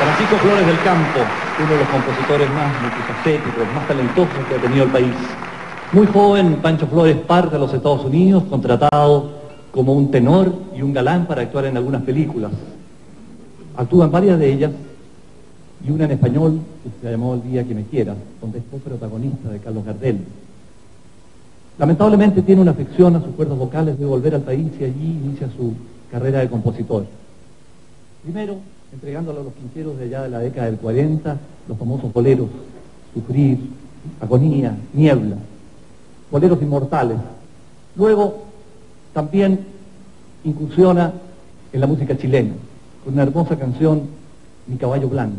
Francisco Flores del Campo, uno de los compositores más multifacéticos, más talentosos que ha tenido el país. Muy joven, Pancho Flores parte a los Estados Unidos, contratado como un tenor y un galán para actuar en algunas películas. Actúa en varias de ellas y una en español que se llamó El día que me quiera, donde fue protagonista de Carlos Gardel. Lamentablemente tiene una afección a sus cuerdas vocales de volver al país y allí inicia su carrera de compositor. Primero, entregándole a los quinteros de allá de la década del 40 los famosos boleros, Sufrir, Agonía, Niebla, boleros inmortales. Luego, también incursiona en la música chilena, con una hermosa canción, Mi caballo blanco.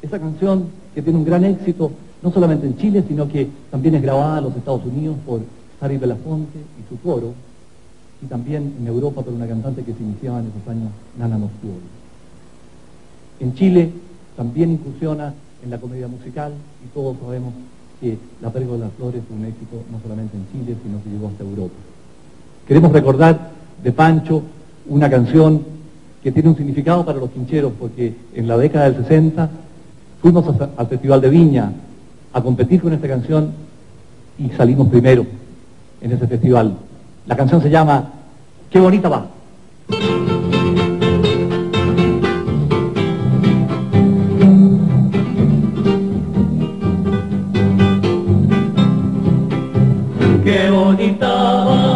Esa canción que tiene un gran éxito, no solamente en Chile, sino que también es grabada en los Estados Unidos por Sari Belafonte y su coro, y también en Europa por una cantante que se iniciaba en esos años, Nana Nostuori. En Chile también incursiona en la comedia musical y todos sabemos que La Pergo de las Flores fue un éxito no solamente en Chile, sino que llegó hasta Europa. Queremos recordar de Pancho una canción que tiene un significado para los quincheros, porque en la década del 60 fuimos al Festival de Viña a competir con esta canción y salimos primero en ese festival. La canción se llama Qué bonita va. Qué bonita va,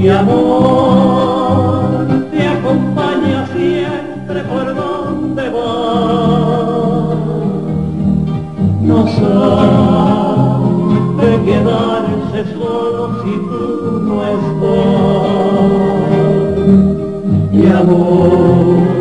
mi amor te acompaña siempre por donde va. No sabe quedarse solo si tú no estás. Mi amor.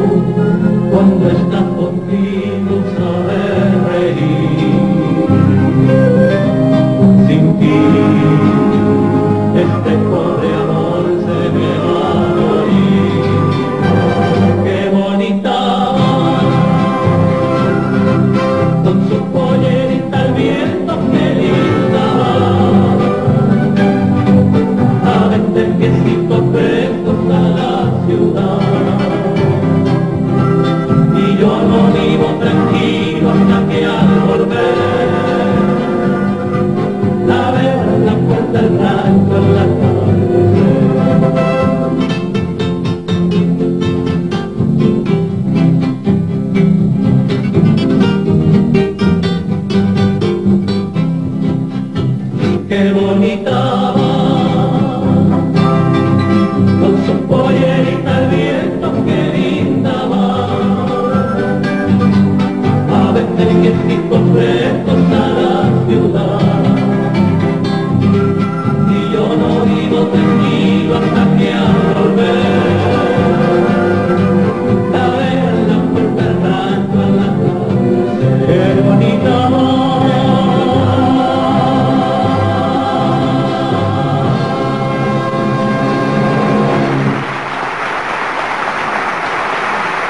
qué bonita.